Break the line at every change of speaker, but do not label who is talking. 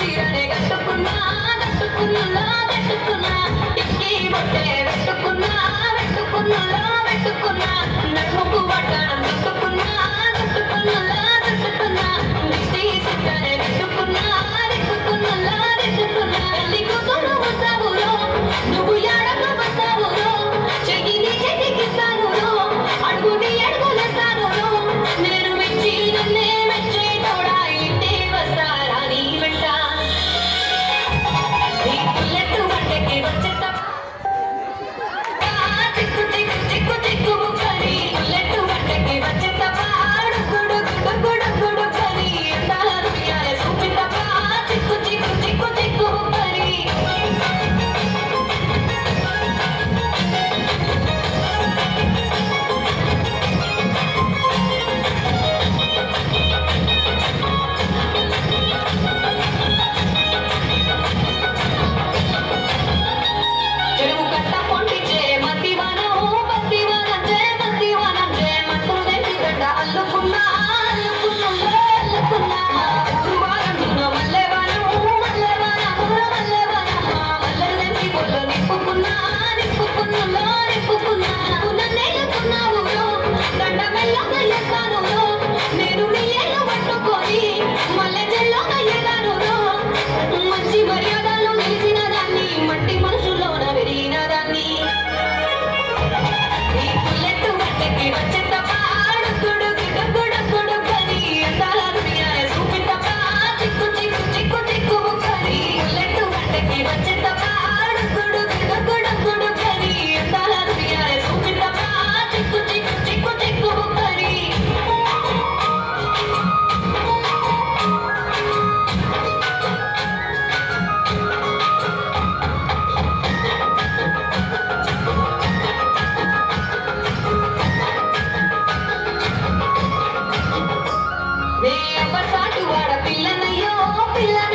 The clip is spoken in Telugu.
చీరనే కట్టుకున్నా కట్టుకున్నా కట్టుకున్నా టిక్కీ పెట్టుకున్నా పెట్టుకున్నా Gracias. 命と Yeah.